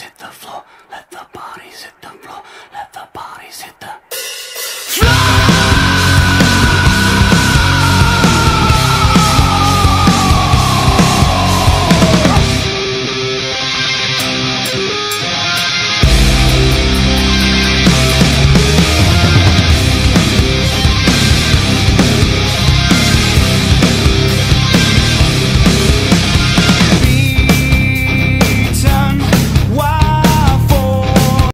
Hit the floor.